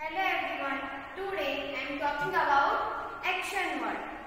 Hello everyone. Today I am talking about action word.